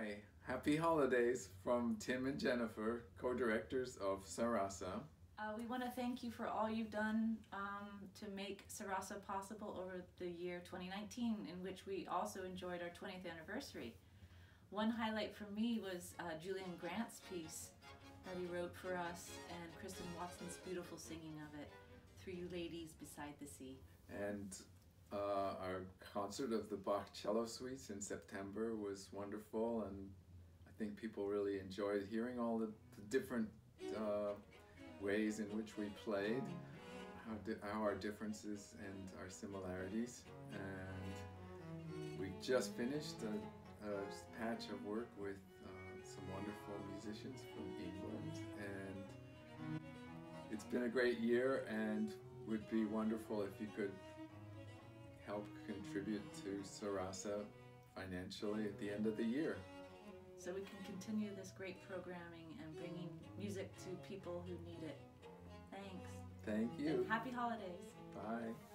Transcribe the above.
Hi, happy holidays from Tim and Jennifer, co-directors of Sarasa. Uh, we want to thank you for all you've done um, to make Sarasa possible over the year 2019, in which we also enjoyed our 20th anniversary. One highlight for me was uh, Julian Grant's piece that he wrote for us and Kristen Watson's beautiful singing of it, You Ladies Beside the Sea. And uh, our concert of the Bach cello suites in September was wonderful and I think people really enjoyed hearing all the, the different uh, ways in which we played, how, how our differences and our similarities. And we just finished a, a patch of work with uh, some wonderful musicians from England. And it's been a great year and would be wonderful if you could contribute to Sarasa financially at the end of the year so we can continue this great programming and bringing music to people who need it. Thanks. Thank you. And happy holidays. Bye.